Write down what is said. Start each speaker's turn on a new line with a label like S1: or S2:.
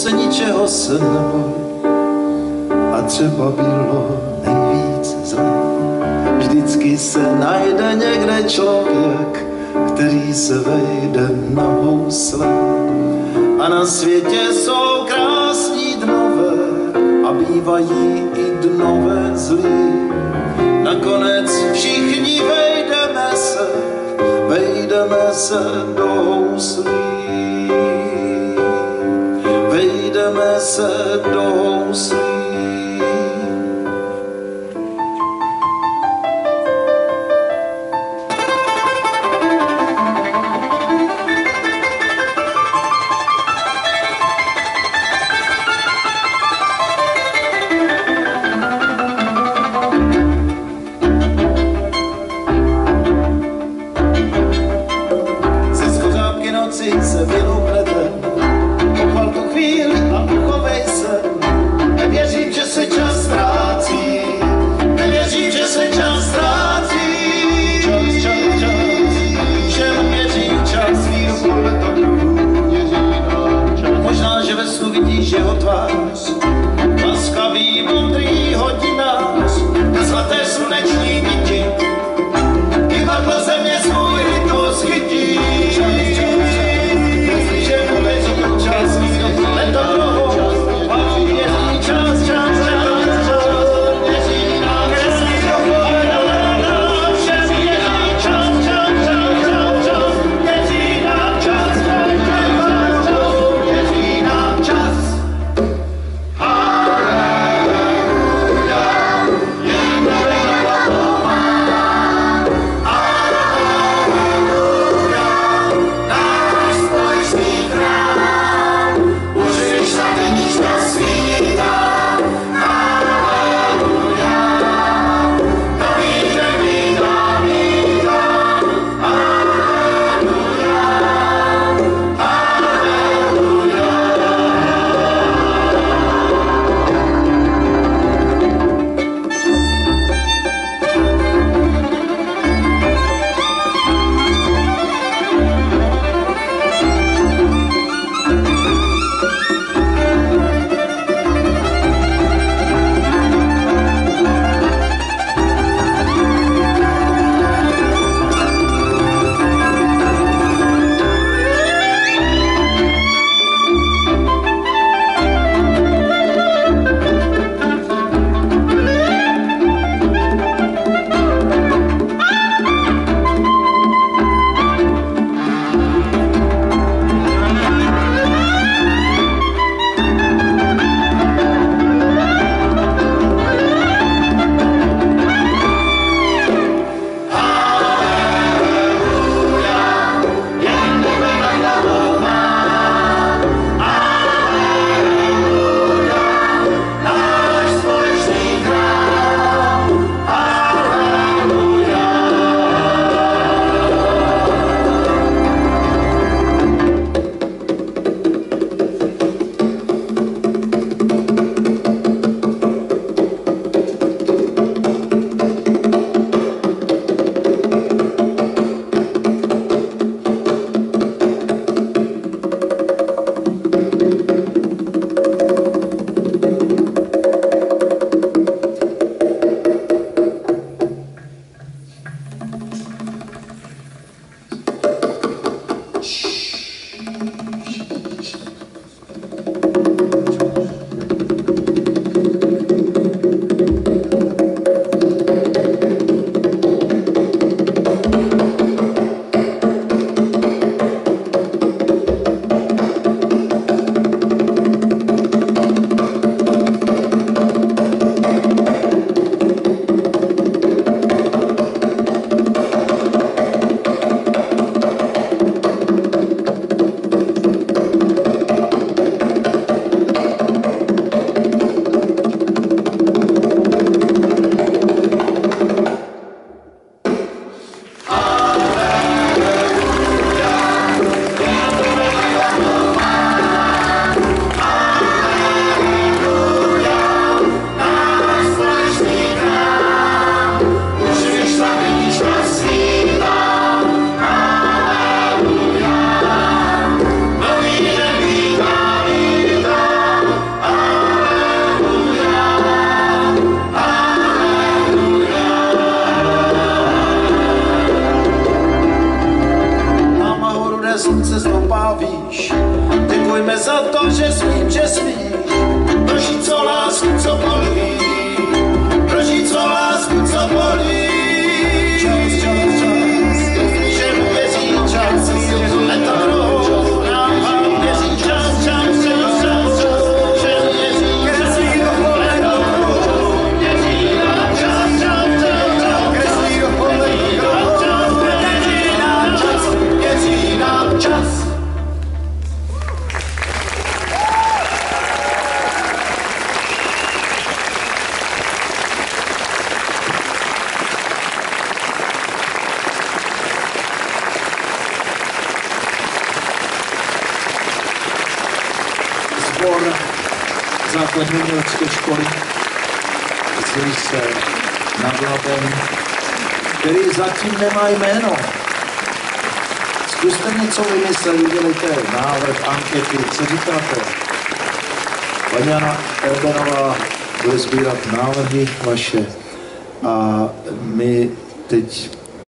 S1: se ničeho se neboj. A třeba bylo nejvíc zlé. Vždycky se najde někde člověk, který se vejde na housle. A na světě jsou krásní dnové a bývají i dnové zlí. Nakonec všichni vejdeme se, vejdeme se do houslí. freedom as a dose. Slunce stoupá výš. Děkujme za to, že smím, že smím, prožít co lásku, co bolí, prožít co lásku, co bolí.
S2: Sbor základní umělecké školy z se nad Labem, který zatím nemá jméno. Zkuste něco vymyslet, udělejte návrh, ankety, co říkáte? Paní Jana Erbenová bude sbírat návrhy vaše a my teď